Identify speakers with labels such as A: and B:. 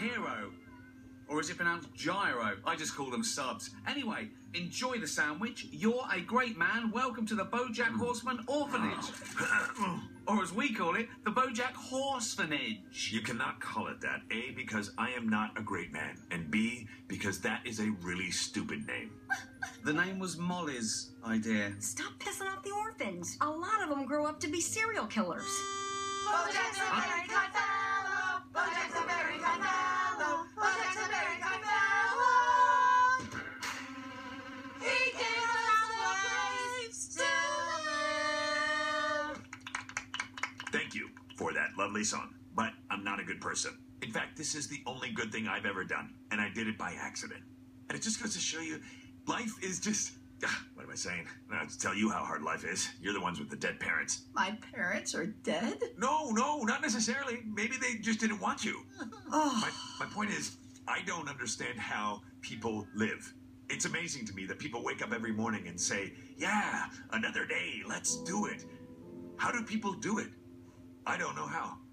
A: hero. Or is it pronounced gyro? I just call them subs. Anyway, enjoy the sandwich. You're a great man. Welcome to the Bojack Horseman Orphanage. or as we call it, the Bojack Horsemanage.
B: You cannot call it that. A, because I am not a great man. And B, because that is a really stupid name.
A: The name was Molly's idea.
C: Stop pissing off the orphans. A lot of them grow up to be serial killers.
D: Bojack's
B: Thank you for that lovely song. But I'm not a good person. In fact, this is the only good thing I've ever done. And I did it by accident. And it just goes to show you, life is just. ah, What am I saying? I have to tell you how hard life is. You're the ones with the dead parents.
E: My parents are dead?
B: No, no, not necessarily. Maybe they just didn't want you.
E: Oh,
B: My, my point is, I don't understand how people live. It's amazing to me that people wake up every morning and say, Yeah, another day, let's do it. How do people do it? I don't know how.